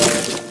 you.